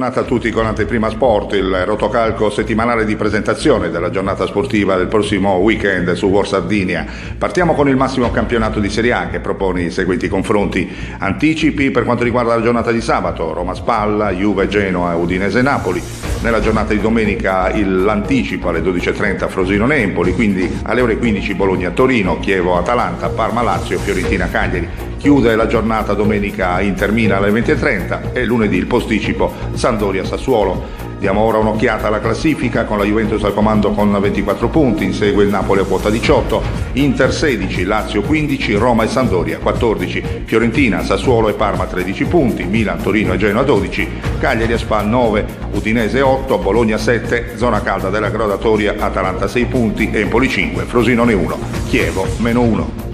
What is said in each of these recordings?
Giornata a tutti con Anteprima Sport, il rotocalco settimanale di presentazione della giornata sportiva del prossimo weekend su War Sardinia. Partiamo con il massimo campionato di Serie A che propone i seguenti confronti. Anticipi per quanto riguarda la giornata di sabato, Roma Spalla, Juve Genoa, Udinese Napoli. Nella giornata di domenica l'anticipo alle 12.30 Frosino-Nempoli, quindi alle ore 15 Bologna-Torino, Chievo-Atalanta, Parma-Lazio, Fiorentina-Cagliari. Chiude la giornata domenica Inter Milan alle 20.30 e lunedì il posticipo Sandoria-Sassuolo. Diamo ora un'occhiata alla classifica con la Juventus al comando con 24 punti, insegue il Napoli a quota 18, Inter 16, Lazio 15, Roma e Sandoria 14, Fiorentina, Sassuolo e Parma 13 punti, Milan, Torino e Genoa 12, Cagliari e Spal 9, Udinese 8, Bologna 7, zona calda della gradatoria Atalanta 6 punti, Empoli 5, Frosinone 1, Chievo meno 1.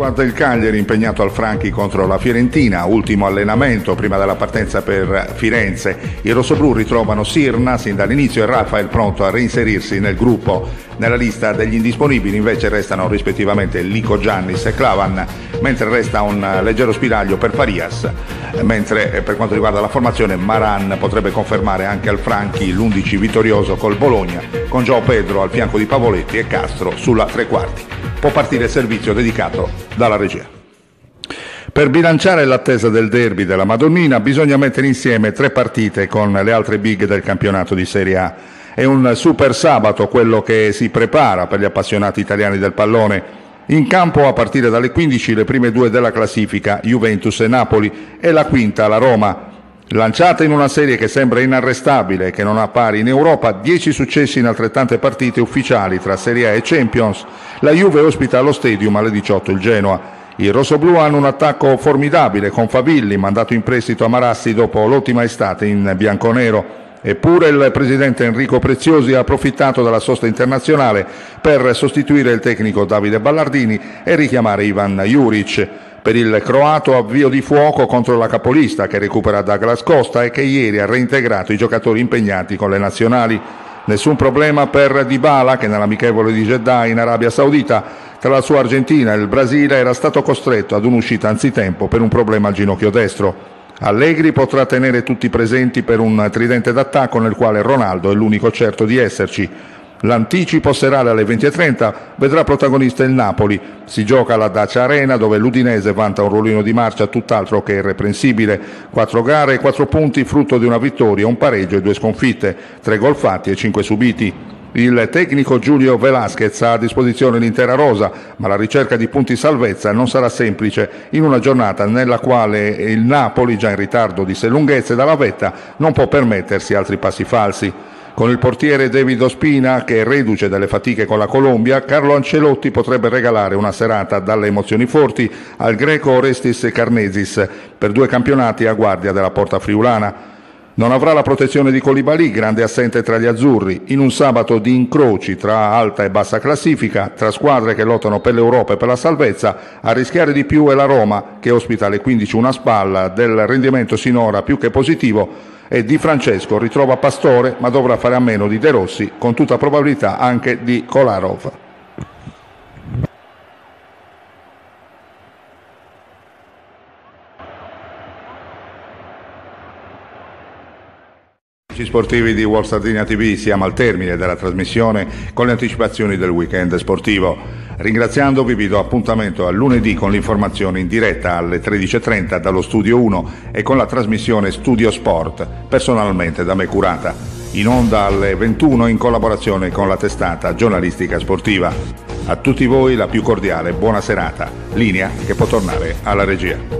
Riguarda il Cagliari impegnato al Franchi contro la Fiorentina, ultimo allenamento prima della partenza per Firenze. I rossoblù ritrovano Sirna sin dall'inizio e Rafael pronto a reinserirsi nel gruppo. Nella lista degli indisponibili invece restano rispettivamente Lico Giannis e Clavan, mentre resta un leggero spiraglio per Farias, mentre per quanto riguarda la formazione Maran potrebbe confermare anche al Franchi l'11 vittorioso col Bologna, con Gio Pedro al fianco di Pavoletti e Castro sulla tre quarti può partire il servizio dedicato dalla regia. Per bilanciare l'attesa del derby della Madonnina bisogna mettere insieme tre partite con le altre big del campionato di Serie A. È un super sabato quello che si prepara per gli appassionati italiani del pallone. In campo a partire dalle 15 le prime due della classifica, Juventus e Napoli, e la quinta, la Roma, Lanciata in una serie che sembra inarrestabile e che non ha pari in Europa, 10 successi in altrettante partite ufficiali tra Serie A e Champions, la Juve ospita allo Stadium alle 18 il Genoa. I rossoblù hanno un attacco formidabile con Favilli, mandato in prestito a Marassi dopo l'ultima estate in bianconero. Eppure il presidente Enrico Preziosi ha approfittato della sosta internazionale per sostituire il tecnico Davide Ballardini e richiamare Ivan Juric per il croato avvio di fuoco contro la capolista che recupera Douglas Costa e che ieri ha reintegrato i giocatori impegnati con le nazionali. Nessun problema per Dybala che nell'amichevole di Jeddah in Arabia Saudita tra la sua Argentina e il Brasile era stato costretto ad un'uscita anzitempo per un problema al ginocchio destro. Allegri potrà tenere tutti presenti per un tridente d'attacco nel quale Ronaldo è l'unico certo di esserci. L'anticipo serale alle 20.30 vedrà protagonista il Napoli. Si gioca alla Dacia Arena dove l'Udinese vanta un ruolino di marcia tutt'altro che irreprensibile. Quattro gare e quattro punti frutto di una vittoria, un pareggio e due sconfitte, tre gol fatti e cinque subiti. Il tecnico Giulio Velasquez ha a disposizione l'intera rosa, ma la ricerca di punti salvezza non sarà semplice in una giornata nella quale il Napoli, già in ritardo di sé lunghezze dalla vetta, non può permettersi altri passi falsi. Con il portiere David Ospina, che è reduce dalle fatiche con la Colombia, Carlo Ancelotti potrebbe regalare una serata dalle emozioni forti al greco Orestis Carnesis per due campionati a guardia della porta friulana. Non avrà la protezione di Colibali, grande assente tra gli azzurri, in un sabato di incroci tra alta e bassa classifica, tra squadre che lottano per l'Europa e per la salvezza, a rischiare di più è la Roma, che ospita alle 15 una spalla del rendimento sinora più che positivo e Di Francesco ritrova Pastore ma dovrà fare a meno di De Rossi, con tutta probabilità anche di Kolarov. sportivi di World Sardinia TV siamo al termine della trasmissione con le anticipazioni del weekend sportivo. Ringraziandovi vi do appuntamento a lunedì con l'informazione in diretta alle 13.30 dallo Studio 1 e con la trasmissione Studio Sport, personalmente da me curata, in onda alle 21 in collaborazione con la testata giornalistica sportiva. A tutti voi la più cordiale buona serata, linea che può tornare alla regia.